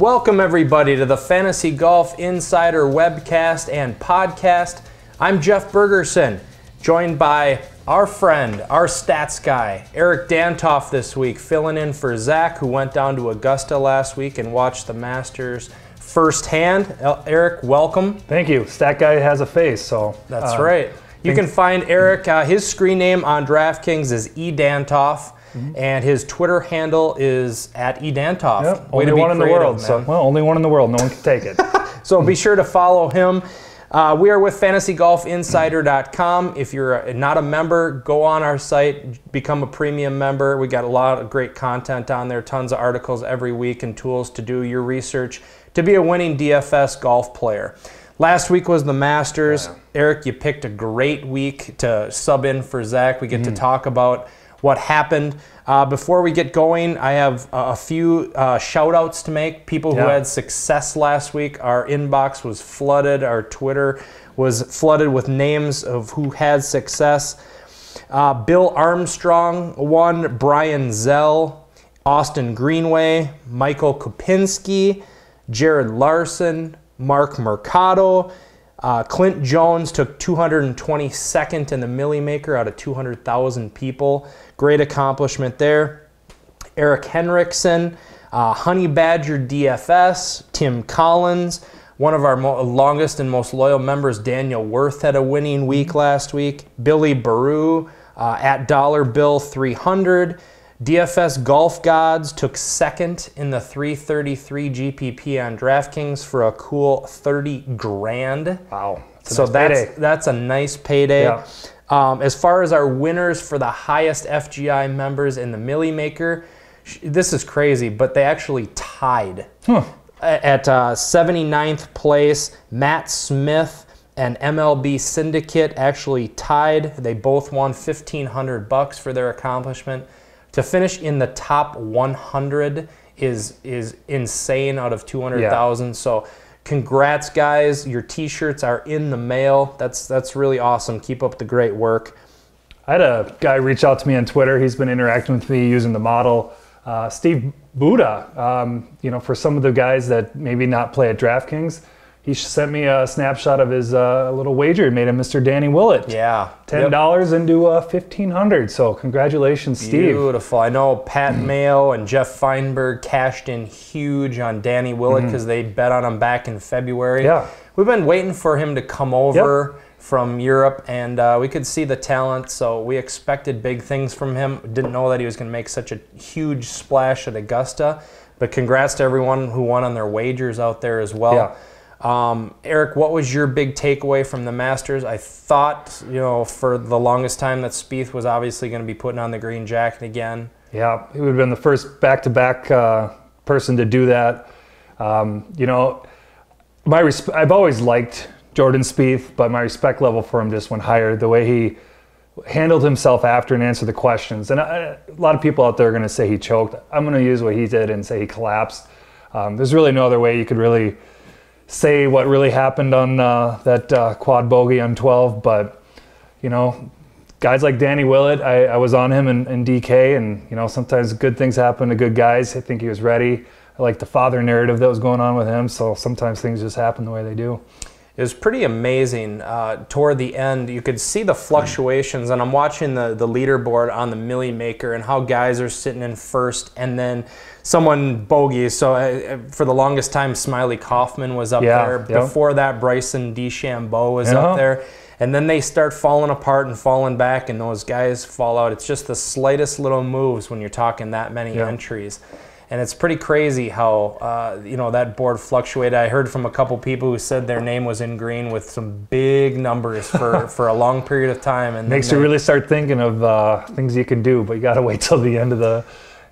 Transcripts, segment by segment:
Welcome, everybody, to the Fantasy Golf Insider webcast and podcast. I'm Jeff Bergerson, joined by our friend, our stats guy, Erik Dantoft, this week, filling in for Zach, who went down to Augusta last week and watched the Masters firsthand. Erik, welcome. Thank you. Stat guy has a face, so That's uh, right. You can find Erik. Uh, his screen name on DraftKings is eDantoft, and his Twitter handle is at eDantoft. Yep, only one in the creative, world. So well, only one in the world. No one can take it. So be sure to follow him. Uh, we are with fantasygolfinsider.com. If you're not a member, go on our site, become a premium member. We got a lot of great content on there, tons of articles every week and tools to do your research to be a winning DFS golf player. Last week was the Masters. Erik, you picked a great week to sub in for Zach. We get to talk about what happened. Uh, before we get going, I have a, a few uh, shout outs to make. People who Yeah. had success last week. Our inbox was flooded, our Twitter was flooded with names of who had success. Uh, Bill Armstrong won, Brian Zell, Austin Greenway, Michael Kopinski, Jared Larson, Mark Mercado. Uh, Clint Jones took 222nd in the Millie Maker out of 200,000 people. Great accomplishment there. Eric Henriksen, uh, Honey Badger DFS, Tim Collins, one of our longest and most loyal members, Daniel Worth, had a winning week last week. Billy Baru uh, at Dollar Bill 300. DFS Golf Gods took second in the 333 GPP on DraftKings for a cool 30 grand. Wow. A So nice that's payday. that's a nice payday. Yeah. Um, as far as our winners for the highest FGI members in the Millie Maker, this is crazy, but they actually tied Huh. At uh, 79th place. Matt Smith and MLB Syndicate actually tied. They both won 1,500 bucks for their accomplishment. To finish in the top 100 is is insane out of 200,000. So. Congrats, guys! Your T-shirts are in the mail. That's that's really awesome. Keep up the great work. I had a guy reach out to me on Twitter. He's been interacting with me using the model. Uh, Steve Buddha, um, you know, for some of the guys that maybe not play at DraftKings, he sent me a snapshot of his uh, little wager he made on Mr. Danny Willett. Yeah, Ten Yep. dollars into uh, fifteen hundred. So congratulations, Steve. Beautiful. I know Pat Mayo and Jeff Feinberg cashed in huge on Danny Willett because they bet on him back in February. Yeah. We've been waiting for him to come over from Europe, and uh, we could see the talent, so we expected big things from him. Didn't know that he was going to make such a huge splash at Augusta, but congrats to everyone who won on their wagers out there as well. Yeah. Um, Erik, what was your big takeaway from the Masters? I thought, you know, for the longest time that Spieth was obviously going to be putting on the green jacket again. Yeah, he would have been the first back-to-back uh, person to do that. Um, you know, my resp- I've always liked Jordan Spieth, but my respect level for him just went higher. The way he handled himself after and answered the questions, and I, a lot of people out there are going to say he choked. I'm going to use what he did and say he collapsed. Um, there's really no other way you could really say what really happened on uh, that uh, quad bogey on 12, but you know, guys like Danny Willett, I, I was on him in, in DK, and you know, sometimes good things happen to good guys. I think he was ready. I like the father narrative that was going on with him, so sometimes things just happen the way they do. It was pretty amazing. Uh, toward the end, you could see the fluctuations, and I'm watching the, the leaderboard on the Millie Maker and how guys are sitting in first, and then someone bogeys. So uh, for the longest time, Smylie Kaufman was up Yeah, there. yeah. Before that, Bryson DeChambeau was Yeah. up there. And then they start falling apart and falling back, and those guys fall out. It's just the slightest little moves when you're talking that many Yeah. entries. And it's pretty crazy how uh, you know that board fluctuated. I heard from a couple people who said their name was in green with some big numbers for, for a long period of time, and Makes you really start thinking of uh, things you can do, but you got to wait till the end of the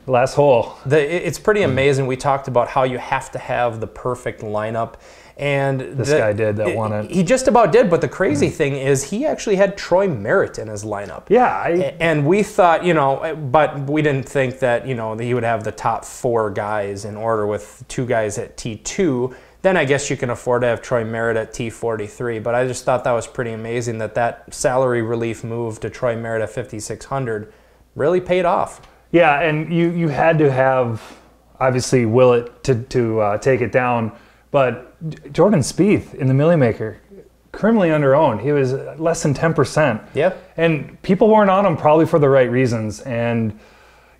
last hole. The, it's pretty hmm. amazing. We talked about how you have to have the perfect lineup, and This the- guy did that won it. He just about did. But the crazy hmm. thing is, he actually had Troy Merritt in his lineup. Yeah, I, And we thought, you know, eh, but we didn't think that, you know, that he would have the top four guys in order with two guys at T2. Then I guess you can afford to have Troy Merritt at T43. But I just thought that was pretty amazing that that salary relief move to Troy Merritt at 5,600 really paid off. Yeah, and you you had to have obviously Willett to to uh, take it down. But Jordan Spieth in the Millie Maker, criminally underowned. He was less than ten percent. Yep. And people weren't on him probably for the right reasons. And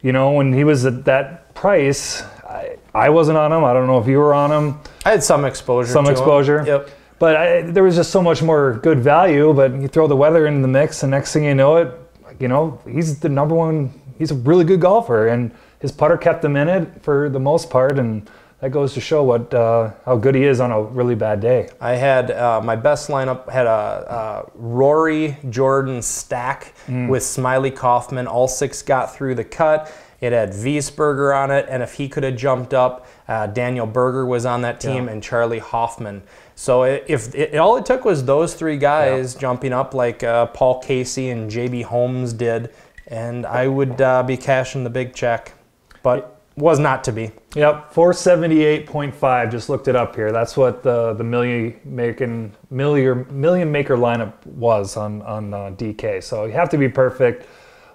you know, when he was at that price, I, I wasn't on him. I don't know if you were on him. I had some exposure. Some to him. exposure. Yep. But I, there was just so much more good value. But you throw the weather into the mix, and next thing you know it, you know, he's the number one. He's a really good golfer, and his putter kept him in it for the most part, and that goes to show what uh, how good he is on a really bad day. I had uh, my best lineup had a, uh Rory Jordan stack Mm. with Smylie Kaufman. All six got through the cut. It had Wiesberger on it, and if he could have jumped up, uh, Daniel Berger was on that team, Yeah. and Charlie Hoffman. So if it, all it took was those three guys jumping up like uh, Paul Casey and JB Holmes did, and I would uh, be cashing the big check, but was not to be. Yep, 478.5. Just looked it up here. That's what the the million making million million maker lineup was on on uh, DK. So you have to be perfect.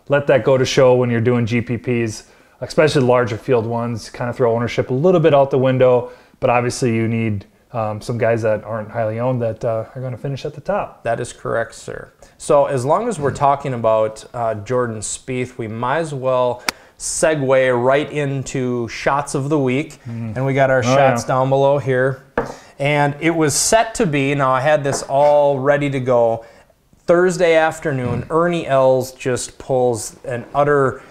Let that go to show when you're doing GPPs, especially larger field ones. Kind of throw ownership a little bit out the window, but obviously you need um, some guys that aren't highly owned that uh, are going to finish at the top. That is correct, sir. So as long as we're talking about uh, Jordan Spieth, we might as well segue right into shots of the week, and we got our shots yeah. down below here. And it was set to be. Now I had this all ready to go. Thursday afternoon, Ernie Els just pulls an utter.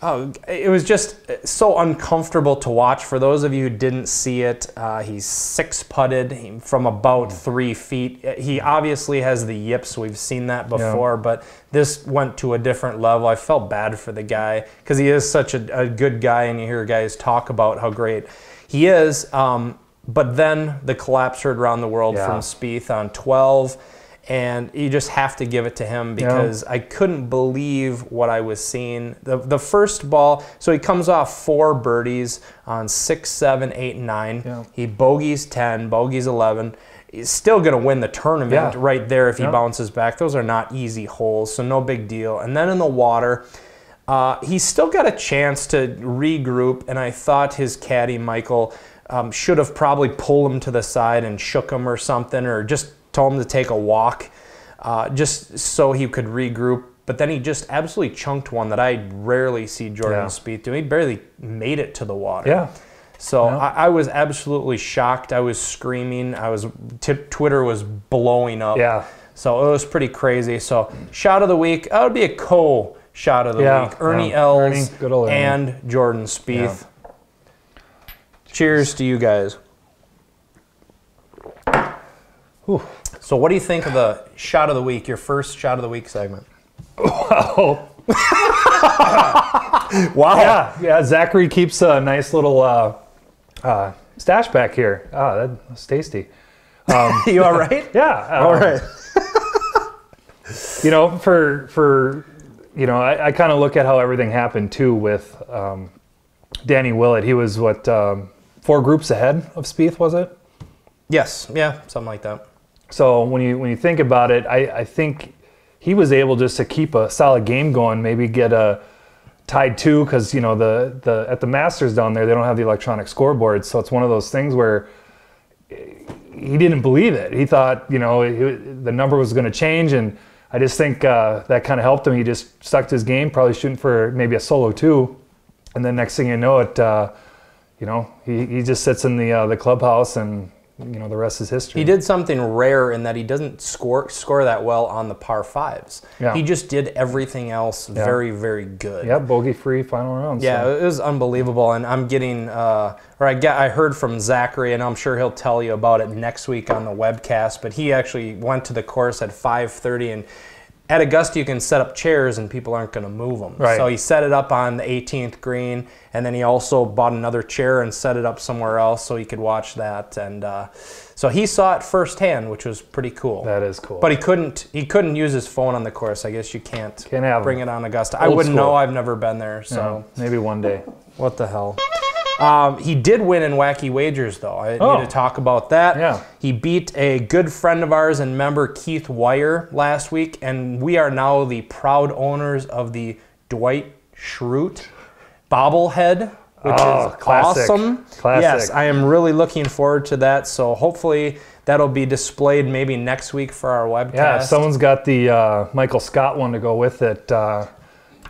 Oh, it was just so uncomfortable to watch. For those of you who didn't see it, uh, he's six putted from about three feet. He obviously has the yips. We've seen that before, but this went to a different level. I felt bad for the guy because he is such a, a good guy, and you hear guys talk about how great he is. Um, but then the collapse heard around the world Yeah. from Spieth on 12 and you just have to give it to him because I couldn't believe what I was seeing. The the first ball, so he comes off four birdies on six, seven, eight, nine. Yeah. He bogeys ten, bogeys eleven. He's still going to win the tournament Yeah. right there if he Yeah. bounces back. Those are not easy holes, so no big deal. And then in the water, uh, he's still got a chance to regroup, and I thought his caddy Michael um, should have probably pulled him to the side and shook him or something, or just told him to take a walk, uh, just so he could regroup. But then he just absolutely chunked one that I rarely see Jordan Yeah. Spieth do. He barely made it to the water. Yeah. So Yeah. I, I was absolutely shocked. I was screaming. I was t- Twitter was blowing up. Yeah. So it was pretty crazy. So shot of the week. That would be a co shot of the Yeah, week. Ernie yeah. Els Ernie, good old Ernie. and Jordan Spieth. Cheers to you guys. Whew. So what do you think of the shot of the week? Your first shot of the week segment. Wow. Wow. Yeah, yeah. Zachary keeps a nice little uh, uh, stash back here. Ah, that's tasty. you all right? Yeah. All um, right. You know, for for you know, I, I kind of look at how everything happened too with um, Danny Willett. He was what um, four groups ahead of Spieth, was it? Yes. Yeah. Something like that. So when you when you think about it, I, I think he was able just to keep a solid game going. Maybe get a tied two because you know the the at the Masters down there they don't have the electronic scoreboard, so it's one of those things where he didn't believe it. He thought you know it, the number was going to change, and I just think uh, that kind of helped him. He just stuck to his game, probably shooting for maybe a solo two, and then next thing you know it. Uh, you know, he, he just sits in the uh, the clubhouse, and you know the rest is history. He did something rare in that he doesn't score score that well on the par fives. Yeah. He just did everything else very, very good. Yeah, bogey free final round. Yeah, so. it was unbelievable, and I'm getting, uh, or I get, I heard from Zachary, and I'm sure he'll tell you about it next week on the webcast. But he actually went to the course at 5:30, and at Augusta you can set up chairs, and people aren't going to move them. Right. So he set it up on the 18th green, and then he also bought another chair and set it up somewhere else so he could watch that. And uh, so he saw it firsthand, which was pretty cool. That is cool. But he couldn't. He couldn't use his phone on the course. I guess you can't. Can't have bring them. it on Augusta. I wouldn't school. know. I've never been there. So Yeah, maybe one day. what the hell? Um, he did win in Wacky Wagers, though. I Oh. need to talk about that. Yeah. He beat a good friend of ours and member, Keith Wire, last week, and we are now the proud owners of the Dwight Schrute bobblehead which Oh, is classic. awesome. Classic. Yes, I am really looking forward to that. So hopefully that'll be displayed maybe next week for our webcast. Yeah, someone's got the uh, Michael Scott one to go with it. Uh,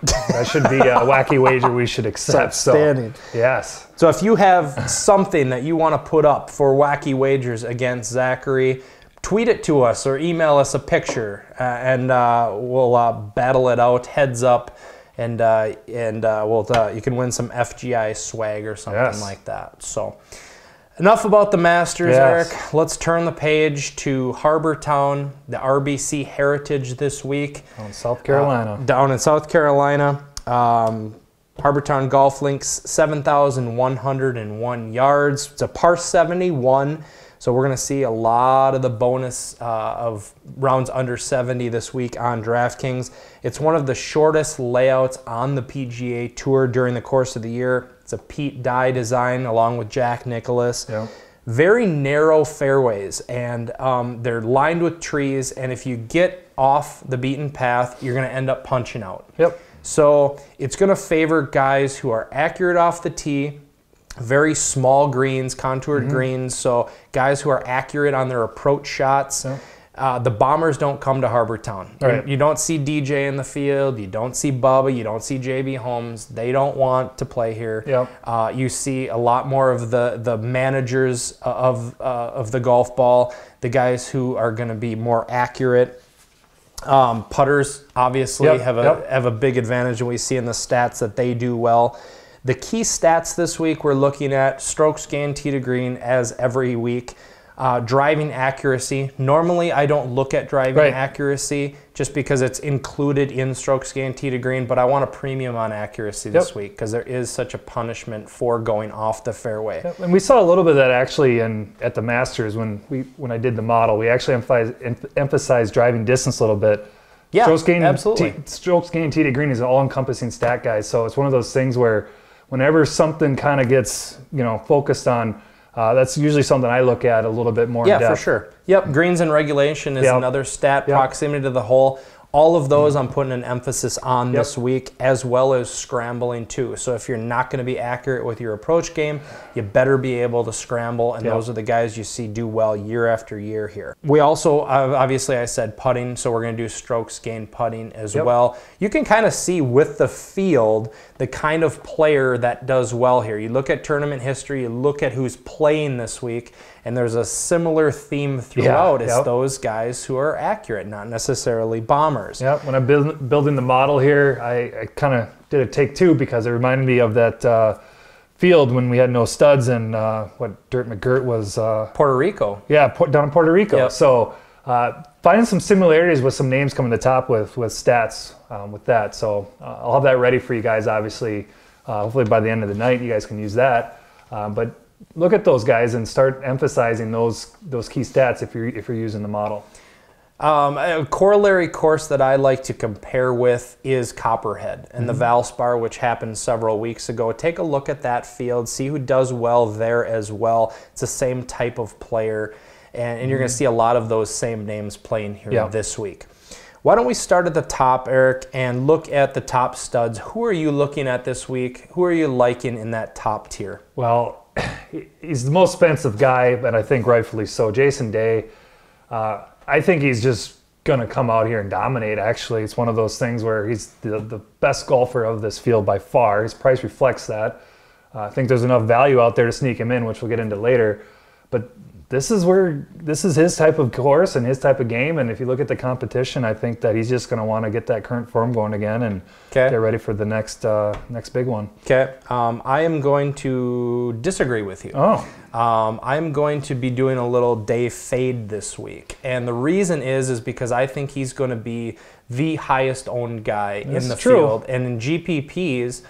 that should be a wacky wager we should accept. So, outstanding. yes. So if you have something that you want to put up for wacky wagers against Zachary, tweet it to us or email us a picture, uh, and uh, we'll uh, battle it out heads up, and uh, and uh, we'll uh, you can win some FGI swag or something Yes. like that. So. Enough about the Masters, Yes. Erik. Let's turn the page to Harbour Town, the RBC Heritage this week Out in South Carolina. down in South Carolina. Um, Harbour Town Golf Links, 7,101 yards. It's a par 71, so we're going to see a lot of the bonus uh, of rounds under 70 this week on DraftKings. It's one of the shortest layouts on the PGA Tour during the course of the year. It's a Pete Dye design along with Jack Nicklaus Yeah. very narrow fairways and um, they're lined with trees and if you get off the beaten path you're going to end up punching out Yep. so it's going to favor guys who are accurate off the tee very small greens contoured Mm-hmm. greens so guys who are accurate on their approach shots Yeah. Uh, the bombers don't come to Harbour Town. You- Right. You, don't see DJ in the field. You don't see Bubba. You don't see JB Holmes. They don't want to play here. Yep. Uh, you see a lot more of the the managers of uh, of the golf ball, the guys who are going to be more accurate. Um, putters obviously Yep, have a yep. have a big advantage, and we see in the stats that they do well. The key stats this week we're looking at strokes gained tee to green as every week. Uh, driving accuracy. Normally, I don't look at driving Right. accuracy just because it's included in strokes gained tee to green, but I want a premium on accuracy this Yep. week because there is such a punishment for going off the fairway. Yep, And we saw a little bit of that actually in at the Masters when we when I did the model. We actually emphasized, em- emphasized driving distance a little bit. Yeah, strokes gained, absolutely. T, strokes gained tee to green is an all-encompassing stat, guys. So it's one of those things where whenever something kind of gets you know focused on, uh, that's usually something I look at a little bit more. Yeah, for sure. Yep, greens and regulation is Yep. another stat. Yep. Proximity to the hole. All of those I'm putting an emphasis on Yep. this week, as well as scrambling too. So if you're not going to be accurate with your approach game, you better be able to scramble, and Yep. those are the guys you see do well year after year here. We also, obviously, I said putting, so we're going to do strokes gained putting as Yep. well. You can kind of see with the field the kind of player that does well here. You look at tournament history, you look at who's playing this week, and there's a similar theme throughout. it's yep. those guys who are accurate, not necessarily bombers. Yeah, when I'm build, building the model here, I, I kind of did a take two because it reminded me of that uh, field when we had no studs and uh, what Dirt McGirt was. Uh, Puerto Rico. yeah, down in Puerto Rico. Yep. So uh, finding some similarities with some names coming to the top with with stats um, with that. So uh, I'll have that ready for you guys. Obviously, uh, hopefully by the end of the night, you guys can use that. Um, but look at those guys and start emphasizing those those key stats if you're if you're using the model. Um, a corollary course that I like to compare with is Copperhead and the Valspar, which happened several weeks ago. Take a look at that field, see who does well there as well. It's the same type of player, and, and you're going to see a lot of those same names playing here Yeah. this week. Why don't we start at the top, Erik, and look at the top studs? Who are you looking at this week? Who are you liking in that top tier? Well, he's the most expensive guy, but I think rightfully so. Jason Day, uh, I think he's just going to come out here and dominate, actually. It's one of those things where he's the, the best golfer of this field by far. His price reflects that. Uh, I think there's enough value out there to sneak him in, which we'll get into later. But this is where this is his type of course and his type of game. And if you look at the competition, I think that he's just going to want to get that current form going again and Okay. get ready for the next uh, next big one. Okay, um, I am going to disagree with you. Oh, Um, I'm going to be doing a little day fade this week, and the reason is is because I think he's going to be the highest owned guy in the true. field, and in GPPs,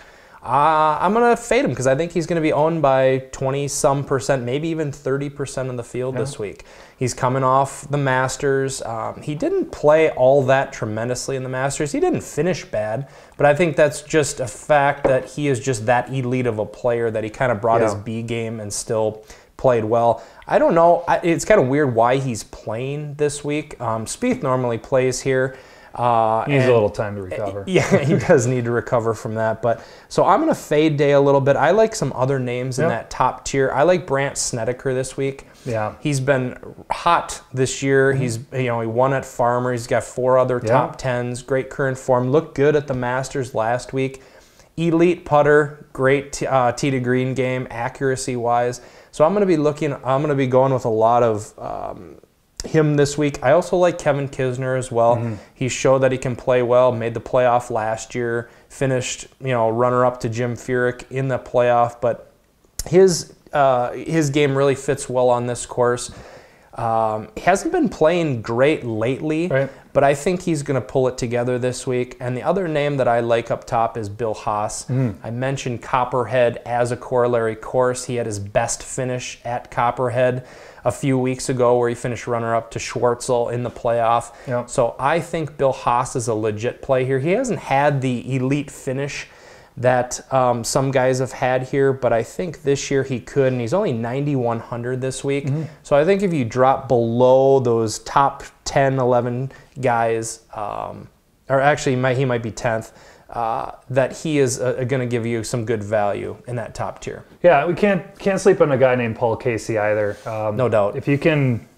uh, I'm going to fade him because I think he's going to be owned by 20 some percent, maybe even 30 percent of the field this week. He's coming off the Masters. Um, he didn't play all that tremendously in the Masters. He didn't finish bad, but I think that's just a fact that he is just that elite of a player that he kind of brought his B game and still played well. I don't know. I, it's kind of weird why he's playing this week. Um, Spieth normally plays here. Uh, He needs and- a little time to recover. Yeah, he does need to recover from that. But so I'm going to fade Day a little bit. I like some other names in that top tier. I like Brandt Snedeker this week. Yeah. He's been hot this year. He's you know he won at Farmer. He's got four other Yeah. top tens. Great current form. Looked good at the Masters last week. Elite putter. Great t- uh, tee to green game accuracy wise. So I'm going to be looking. I'm going to be going with a lot of. Um, him this week. I also like Kevin Kisner as well. Mm-hmm. He showed that he can play well. Made the playoff last year. Finished, you know, runner up to Jim Furyk in the playoff. But his uh, his game really fits well on this course. Um, he hasn't been playing great lately, Right. But I think he's going to pull it together this week. And the other name that I like up top is Bill Haas. Mm. I mentioned Copperhead as a corollary course. He had his best finish at Copperhead a few weeks ago, where he finished runner up to Schwartzel in the playoff. Yep. So I think Bill Haas is a legit play here. He hasn't had the elite finish that um, some guys have had here, but I think this year he could, and he's only 9,100 this week. Mm-hmm. So I think if you drop below those top 10, 11 guys, um, or actually he might, he might be 10th, uh, that he is uh, going to give you some good value in that top tier. Yeah, we can't can't sleep on a guy named Paul Casey either. Um, No doubt. If you can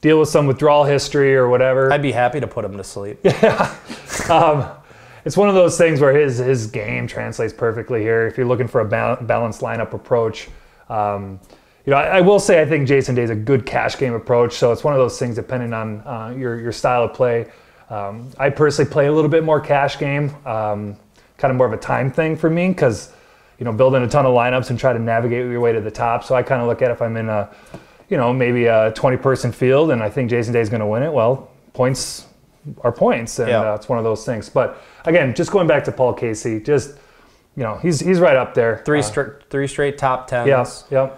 deal with some withdrawal history or whatever, I'd be happy to put him to sleep. it's one of those things where his his game translates perfectly here. If you're looking for a bal- balanced lineup approach, um, you know, I, I will say I think Jason Day is a good cash game approach. So it's one of those things depending on uh, your your style of play. Um, I personally play a little bit more cash game, um, kind of more of a time thing for me because you know building a ton of lineups and try to navigate your way to the top. So I kind of look at if I'm in a you know maybe a 20 person field and I think Jason Day is going to win it. Well, points are points, and Yeah. uh, it's one of those things. But again, just going back to Paul Casey, just you know, he's he's right up there. Three, Uh, stri- three straight top tens. yeah, yeah.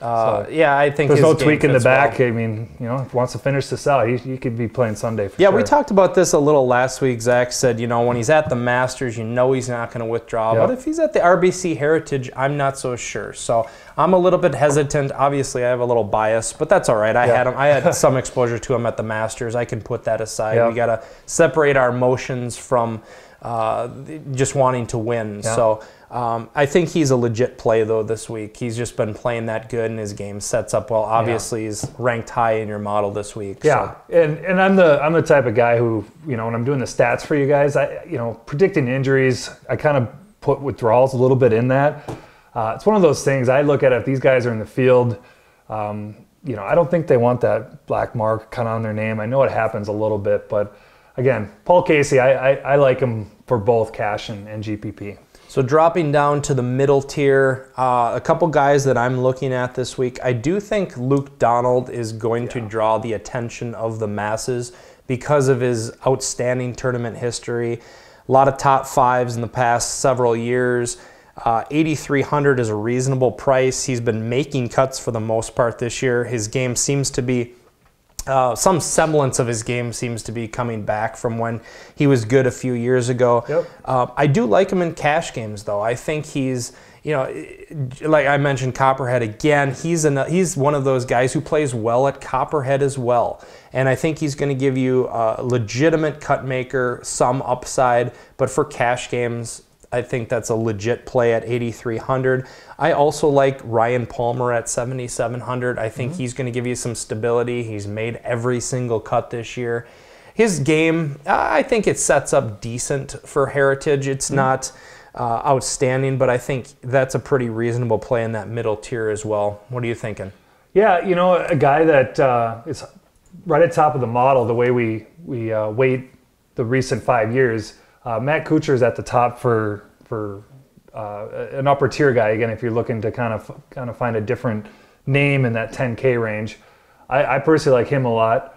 Uh, yeah, I think There's his no game tweak in the fits well. back. I mean, you know, if he wants to finish this out, he, he could be playing Sunday for Yeah, sure. we talked about this a little last week. Zach said, you know, when he's at the Masters, you know he's not going to withdraw. Yeah. But if he's at the RBC Heritage, I'm not so sure. So I'm a little bit hesitant. Obviously, I have a little bias, but that's all right. I Yeah. had him. I had some exposure to him at the Masters. I can put that aside. Yeah. We got to separate our emotions from uh, just wanting to win. Yeah. So. Um, I think he's a legit play though this week. He's just been playing that good, and his game sets up well. Obviously, he's ranked high in your model this week. so- Yeah, and and I'm the I'm the type of guy who you know when I'm doing the stats for you guys, I you know predicting injuries, I kind of put withdrawals a little bit in that. Uh, it's one of those things. I look at if these guys are in the field. Um, you know, I don't think they want that black mark kind of on their name. I know it happens a little bit, but again, Paul Casey, I, I, I like him for both cash and, and GPP. So dropping down to the middle tier, uh, a couple guys that I'm looking at this week. I do think Luke Donald is going to draw the attention of the masses because of his outstanding tournament history. A lot of top fives in the past several years. Uh, 8,300 is a reasonable price. He's been making cuts for the most part this year. His game seems to be uh, some semblance of his game seems to be coming back from when he was good a few years ago. Yep. Uh, I do like him in cash games, though. I think he's, you know, like I mentioned, Copperhead again. He's an, he's one of those guys who plays well at Copperhead as well, and I think he's going to give you a legitimate cut maker, some upside. But for cash games, I think that's a legit play at 8,300. I also like Ryan Palmer at 7,700. I think he's going to give you some stability. He's made every single cut this year. His game, I think it sets up decent for Heritage. It's not uh, outstanding, but I think that's a pretty reasonable play in that middle tier as well. What are you thinking? Yeah, you know, a guy that uh, is right at top of the model, the way we we uh, weight the recent five years. Uh, Matt Kuchar is at the top for for uh, an upper tier guy. Again, if you're looking to kind of kind of find a different name in that 10K range, I, I personally like him a lot.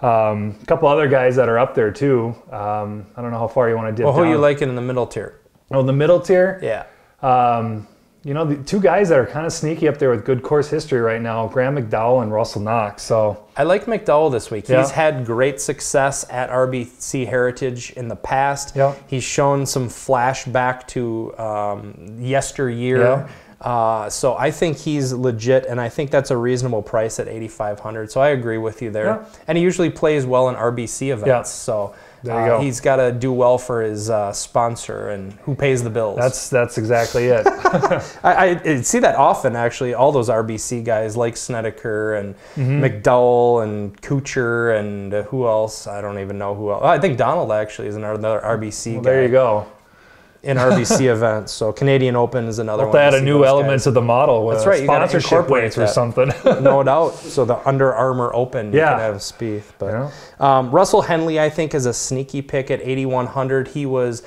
Um, a couple other guys that are up there too. Um, I don't know how far you want to dip Well, who down. you liking in the middle tier? Oh, the middle tier. Yeah. Um, you know, the two guys that are kind of sneaky up there with good course history right now, Graham McDowell and Russell Knox. So, I like McDowell this week. Yeah. He's had great success at RBC Heritage in the past. Yeah. He's shown some flashback to um, yesteryear. Yeah. Uh, so I think he's legit, and I think that's a reasonable price at 8,500. So I agree with you there. Yeah. And he usually plays well in RBC events. Yeah. So There you go. He's got to do well for his uh, sponsor and who pays the bills. That's that's exactly it. I, I see that often actually. All those RBC guys like Snedeker and Mm-hmm. McDowell and Kuchar and uh, who else? I don't even know who else. I think Donald actually is another RBC Well, guy there you go. In RBC events. So Canadian Open is another Have one. to a new element guys. to the model. That's right, Sponsorship or something. no doubt. So the Under Armour Open, you Yeah. can have Spieth. But Yeah. um, Russell Henley, I think, is a sneaky pick at 8100. He was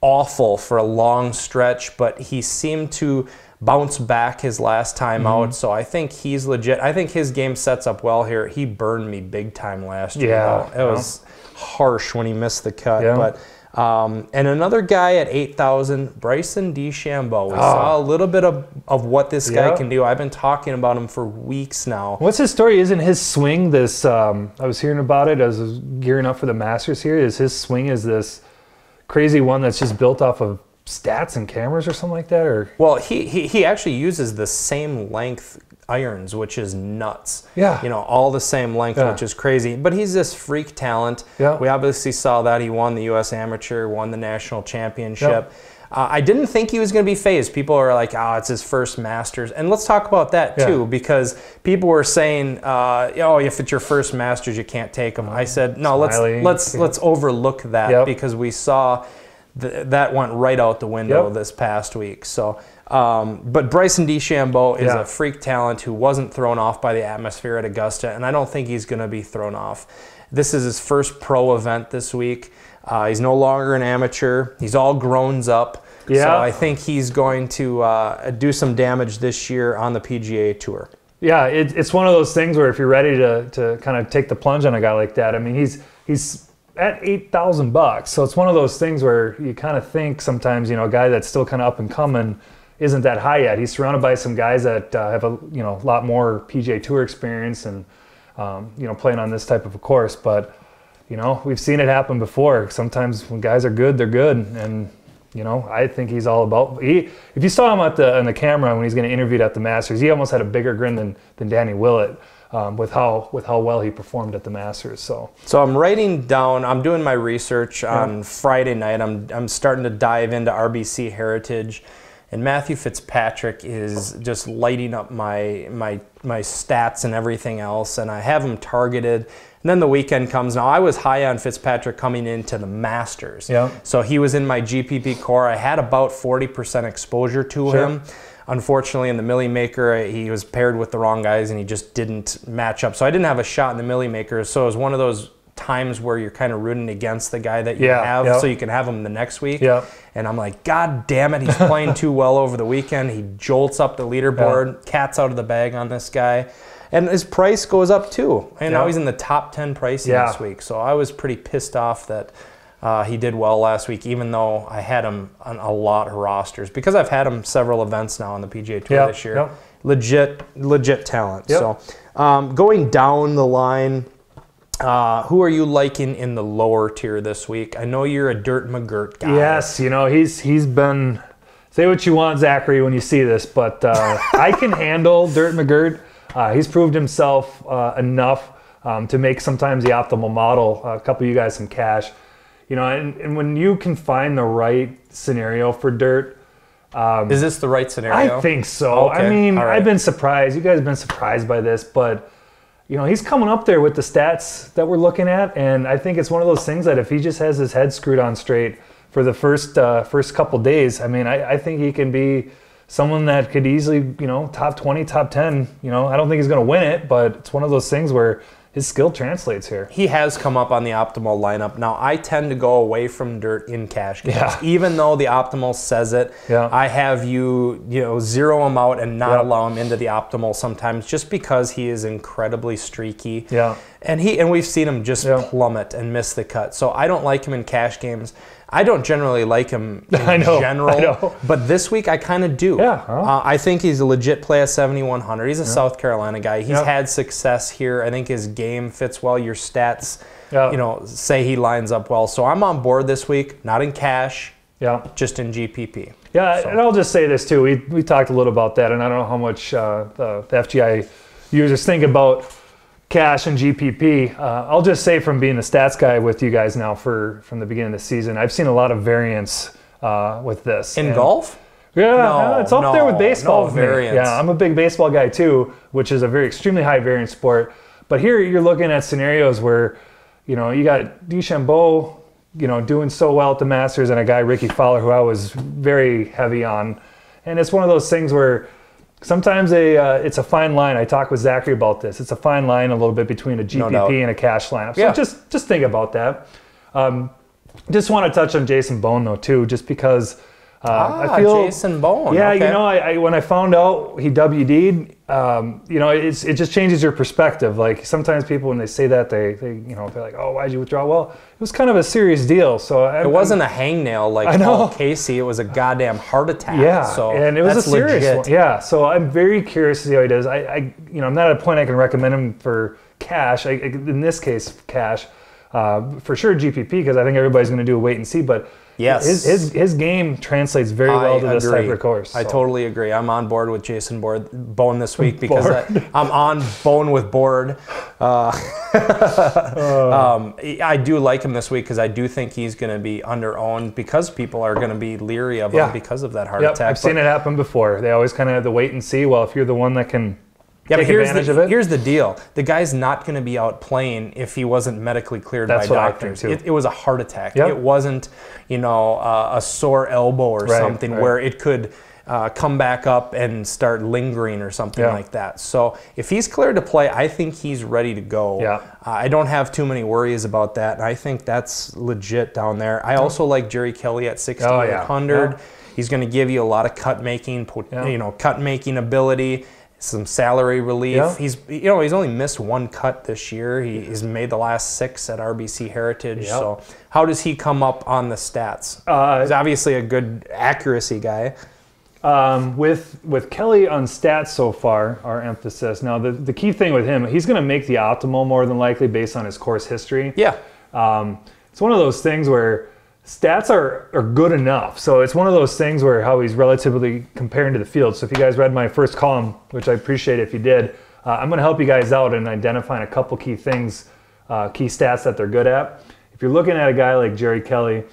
awful for a long stretch, but he seemed to bounce back his last time Mm-hmm. out. So I think he's legit. I think his game sets up well here. He burned me big time last year. Yeah, though. it was harsh when he missed the cut, Yeah. but. Um, and another guy at 8,000, Bryson DeChambeau. We Ah. saw a little bit of, of what this guy Yeah. can do. I've been talking about him for weeks now. What's his story? Isn't his swing this? Um, I was hearing about it as I was gearing up for the Masters. Here is his swing is this crazy one that's just built off of stats and cameras or something like that, or Well, he, he, he actually uses the same length irons, which is nuts. Yeah. You know, all the same length, Yeah. which is crazy. But he's this freak talent. Yeah. We obviously saw that. He won the U.S. Amateur, won the national championship. Uh, I didn't think he was going to be phased. People are like, "Oh, it's his first Masters," and let's talk about that Yeah. too, because people were saying, uh, "Oh, if it's your first Masters, you can't take him." I said, "No, Smiley. let's let's let's overlook that Yep. because we saw th- that went right out the window Yep. this past week." So, um, but Bryson DeChambeau is Yeah. a freak talent who wasn't thrown off by the atmosphere at Augusta, and I don't think he's going to be thrown off. This is his first pro event this week. Uh, he's no longer an amateur. He's all grown up. Yeah. So I think he's going to uh, do some damage this year on the PGA Tour. yeah, it, it's one of those things where if you're ready to, to kind of take the plunge on a guy like that, I mean, he's he's at eight thousand bucks, so it's one of those things where you kind of think sometimes, you know, a guy that's still kind of up and coming isn't that high yet. He's surrounded by some guys that uh, have a you know a lot more PGA Tour experience and um, you know playing on this type of a course, but you know we've seen it happen before. Sometimes when guys are good, they're good, and you know I think he's all about. He if you saw him at the on the camera when he's getting interviewed at the Masters, he almost had a bigger grin than than Danny Willett um, with how with how well he performed at the Masters. So So I'm writing down. I'm doing my research on Friday night. I'm I'm starting to dive into RBC Heritage, and Matthew Fitzpatrick is just lighting up my my my stats and everything else. And I have him targeted. And then the weekend comes. Now I was high on Fitzpatrick coming into the Masters. Yeah. So he was in my GPP core. I had about 40% exposure to Sure. him. Unfortunately, in the Millie Maker, he was paired with the wrong guys and he just didn't match up. So I didn't have a shot in the Millie Maker. So it was one of those times where you're kind of rooting against the guy that you Yeah, have yeah. so you can have him the next week. Yeah. And I'm like, God damn it, he's playing too well over the weekend. He jolts up the leaderboard, cat's out of the bag on this guy. And his price goes up too. And now he's in the top 10 pricing Yeah. this week. So I was pretty pissed off that uh, he did well last week, even though I had him on a lot of rosters because I've had him several events now on the PGA Tour Yeah, this year. yeah. Legit, legit talent. Yep. So um, going down the line, uh, who are you liking in the lower tier this week? I know you're a Dirt McGirt guy. Yes, you know he's he's been. Say what you want, Zachary, when you see this, but uh, I can handle Dirt McGirt. Uh, he's proved himself uh, enough um, to make sometimes the optimal model. a couple of you guys some cash, you know, and, and when you can find the right scenario for Dirt, Is this the right scenario? I think so. I mean, right. I've been surprised. You guys have been surprised by this, but you know, he's coming up there with the stats that we're looking at, and I think it's one of those things that if he just has his head screwed on straight for the first uh, first couple days, I mean, I, I think he can be someone that could easily, you know, top twenty, top ten. You know, I don't think he's going to win it, but it's one of those things where his skill translates here. he has come up on the optimal lineup. Now, I tend to go away from dirt in cash games. Yeah. Even though the optimal says it, Yeah. I have you, you know, zero him out and not Yeah. allow him into the optimal sometimes just because he is incredibly streaky. Yeah. And he and we've seen him just plummet and miss the cut. So I don't like him in cash games. I don't generally like him in I know, general, I know. but this week I kind of do. Yeah, huh? Uh, I think he's a legit play at 7100. He's a South Carolina guy. He's Yeah. had success here. I think his game fits well. Your stats, Yeah. you know, say he lines up well. So I'm on board this week, not in cash, Yeah. just in GPP. Yeah, and I'll just say this too. We, we talked a little about that, and I don't know how much uh, the, the FGI users think about Cash and GPP. Uh, I'll just say from being the stats guy with you guys now for from the beginning of the season, I've seen a lot of variance uh, with this. In And- golf? Yeah, No, it's up there with baseball. no variance. Yeah, I'm a big baseball guy too, which is a very extremely high variance sport. But here you're looking at scenarios where, you know, you got DeChambeau, you know, doing so well at the Masters, and a guy Rickie Fowler who I was very heavy on, and it's one of those things where sometimes a uh, it's a fine line. I talked with Zachary about this. It's a fine line a little bit between a. GPP and a cash lineup. So Yeah. just just think about that. Um, just want to touch on Jason Bohn though too, just because. Uh, Ah, I feel Jason Bohn. yeah, okay. you know, I, I when I found out he WD'd, um, you know, it's, it just changes your perspective. Like sometimes people when they say that, they, they you know they're like, oh, why'd you withdraw? Well, it was kind of a serious deal. So I, It wasn't a hangnail like I know. Paul Casey. It was a goddamn heart attack. Yeah, so and it was a serious legit. one. Yeah, so I'm very curious to see how he does. I, I you know, I'm not at a point I can recommend him for cash. I- in this case, cash. Uh, for sure GPP because I think everybody's going to do a wait and see. But Yes. his, his his game translates very well I to this agree. type of course. I so. totally agree. I'm on board with Jason Board, Bone this week because I, I'm on Bone with Board. Uh, um, I do like him this week because I do think he's going to be under owned because people are going to be leery of Yeah. him because of that heart Yep, attack. I've seen it happen before. They always kind of have to wait and see. Well, if you're the one that can Yeah, but here's advantage the, of it, here's the deal: the guy's not going to be out playing if he wasn't medically cleared That's by what I think, doctors. too. It, it was a heart attack. Yep. It wasn't, you know, uh, a sore elbow or Right, something right. where it could uh, come back up and start lingering or something Yeah. like that. So if he's cleared to play, I think he's ready to go. Yeah. Uh, I don't have too many worries about that, and I think that's legit down there. I also like Jerry Kelly at 6,800. Oh, yeah. He's going to give you a lot of cut making, you know, cut making ability, some salary relief. Yeah. He's you know he's only missed one cut this year. He, he's made the last six at RBC Heritage. So how does he come up on the stats? Uh, he's obviously a good accuracy guy. um, with with Kelly on stats so far, our emphasis. Now, the, the key thing with him, he's going to make the optimal more than likely based on his course history. Yeah. Um, it's one of those things where stats are, are good enough. So it's one of those things where how he's relatively comparing to the field. So if you guys read my first column, which I appreciate if you did, uh, I'm going to help you guys out in identifying a couple key things, uh, key stats that they're good at. If you're looking at a guy like Jerry Kelly,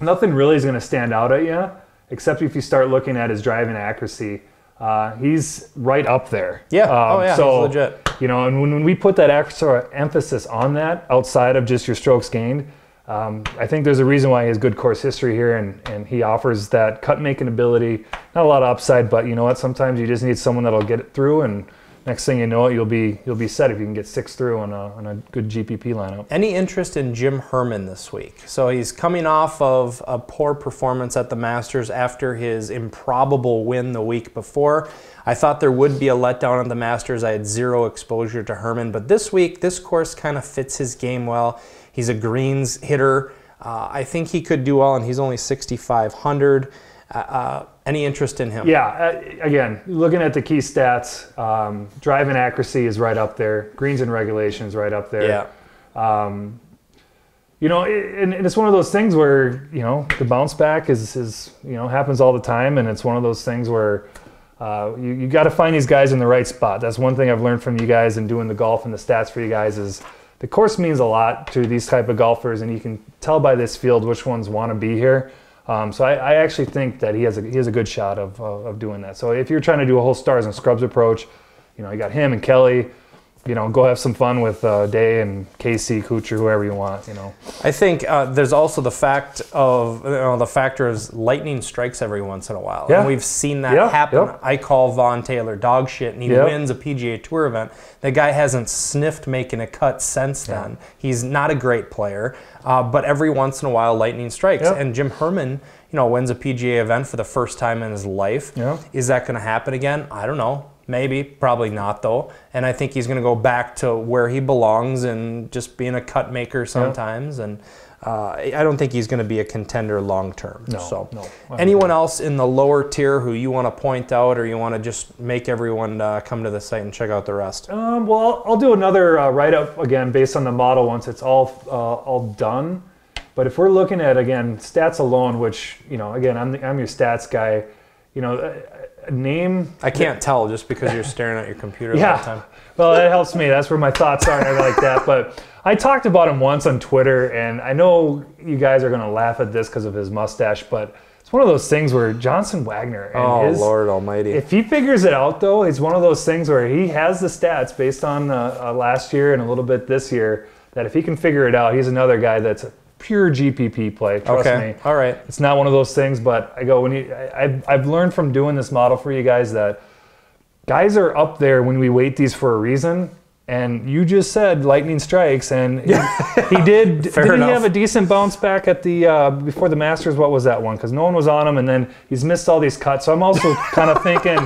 nothing really is going to stand out at you, except if you start looking at his driving accuracy. Uh, he's right up there. Yeah. Um, Oh, yeah, So, legit. You know, and when, when we put that extra emphasis on that outside of just your strokes gained, um, I think there's a reason why he has good course history here, and, and he offers that cut making ability. Not a lot of upside, but you know what? Sometimes you just need someone that'll get it through, and next thing you know, you'll be you'll be set if you can get six through on a, on a good GPP lineup. Any interest in Jim Herman this week? So he's coming off of a poor performance at the Masters after his improbable win the week before. I thought there would be a letdown at the Masters. I had zero exposure to Herman, but this week, this course kind of fits his game well. He's a greens hitter. Uh, I think he could do well, and he's only 6,500. Uh, uh, any interest in him? Yeah, uh, again, looking at the key stats, um, driving accuracy is right up there. Greens and regulation is right up there. Yeah. Um, you know, and it's one of those things where you know the bounce back is is you know happens all the time, and it's one of those things where uh, you you got to find these guys in the right spot. That's one thing I've learned from you guys and doing the golf and the stats for you guys is the course means a lot to these type of golfers, and you can tell by this field which ones want to be here. Um, so I, I actually think that he has a he has a good shot of, of of doing that. So if you're trying to do a whole stars and scrubs approach, you know you got him and Kelly. You know, go have some fun with uh, Day and Casey, Kuchar, whoever you want. You know, I think uh, there's also the fact of you know, the factor is lightning strikes every once in a while, Yeah. and we've seen that Yeah, happen. yep. I call Vaughn Taylor dog shit, and he wins a PGA Tour event. The guy hasn't sniffed making a cut since then. He's not a great player, uh, but every once in a while, lightning strikes. And Jim Herman, you know, wins a PGA event for the first time in his life. Yeah. Is that going to happen again? I don't know. Maybe, probably not though. And I think he's going to go back to where he belongs and just being a cut maker sometimes. And uh, I don't think he's going to be a contender long term. No, so, no, anyone else in the lower tier who you want to point out, or you want to just make everyone uh, come to the site and check out the rest? Um, well, I'll, I'll do another uh, write up again based on the model once it's all uh, all done. But if we're looking at again stats alone, which you know, again, I'm the, I'm your stats guy. you know, name. I can't tell just because you're staring at your computer all the Yeah. time. Well, that helps me. That's where my thoughts are and everything like that. But I talked about him once on Twitter, and I know you guys are going to laugh at this because of his mustache, but it's one of those things where Johnson Wagner and Oh his, Lord Almighty! If he figures it out, though, it's one of those things where he has the stats based on uh, uh, last year and a little bit this year. That if he can figure it out, he's another guy that's a pure GPP play. Trust okay, me. all right. It's not one of those things, but I go when you. I, I've, I've learned from doing this model for you guys that guys are up there when we weight these for a reason. And you just said lightning strikes, and he, he did. Fair did enough. he have a decent bounce back at the uh, before the Masters? What was that one? Because no one was on him, and then he's missed all these cuts. So I'm also kind of thinking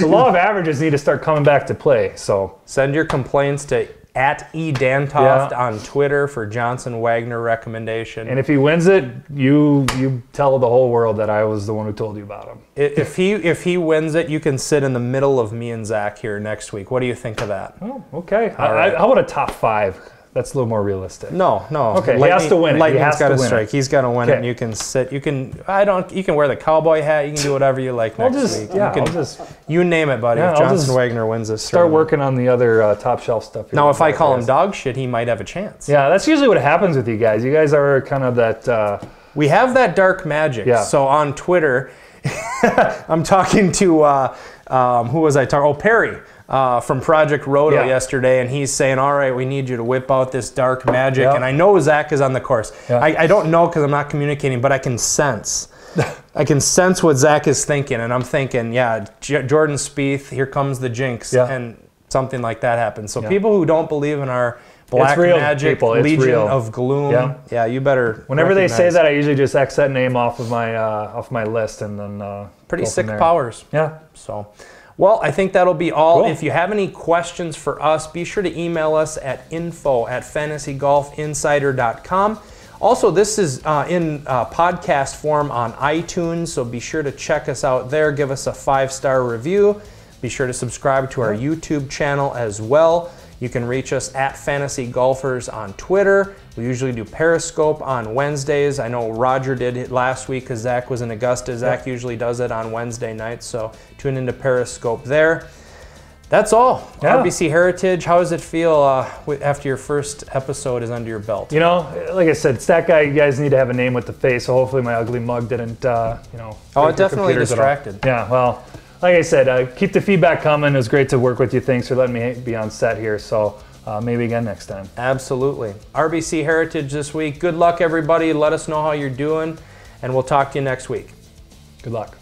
the law of averages need to start coming back to play. So Send your complaints to at e dantoft Yeah. on Twitter for Johnson Wagner recommendation. and if he wins it, you you tell the whole world that I was the one who told you about him. If he if he wins it, you can sit in the middle of me and Zach here next week. What do you think of that? Oh, okay. I, right. I, how about a top five? That's a little more realistic. No, no. Okay, he has to win it. Lightning's got to it. strike. He's got to win it. And you can sit. You can. I don't. You can wear the cowboy hat. You can do whatever you like next just week. yeah, you, can, I'll just you name it, buddy. Yeah, if Johnson Wagner wins this, start tournament. working on the other uh, top shelf stuff. here. Now, if I call him dog shit, he might have a chance. Yeah, that's usually what happens with you guys. You guys are kind of that. Uh, We have that dark magic. Yeah. So on Twitter, I'm talking to uh, um, who was I talking? Oh, Perry. Uh, from Project Roto Yeah. yesterday, and he's saying, "All right, we need you to whip out this dark magic." Yeah. And I know Zach is on the course. I, I don't know because I'm not communicating, but I can sense. I can sense what Zach is thinking, and I'm thinking, yeah, J- Jordan Spieth, here comes the jinx, Yeah. and something like that happens. So Yeah. people who don't believe in our black real, magic, people. It's legion real. of gloom, Yeah. yeah, you better. whenever they say that, I usually just X that name off of my uh, off my list and then uh, pretty sick powers. Yeah. So, well, I think that'll be all. Cool. If you have any questions for us, be sure to email us at info at fantasygolfinsider.com. Also, this is uh, in uh, podcast form on iTunes, so be sure to check us out there. Give us a five star review. Be sure to subscribe to our YouTube channel as well. You can reach us at Fantasy Golfers on Twitter. We usually do Periscope on Wednesdays. I know Roger did it last week because Zach was in Augusta. Zach usually does it on Wednesday nights, so tune into Periscope there. That's all. Yeah. RBC Heritage, how does it feel uh, after your first episode is under your belt? You know, like I said, it's that guy. You guys need to have a name with the face. So hopefully, my ugly mug didn't, uh, you know. Oh, it definitely computers at all. distracted. Yeah. Well, like I said, uh, keep the feedback coming. It was great to work with you. Thanks for letting me be on set here. So uh, maybe again next time. Absolutely. RBC Heritage this week. Good luck, everybody. Let us know how you're doing, and we'll talk to you next week. Good luck.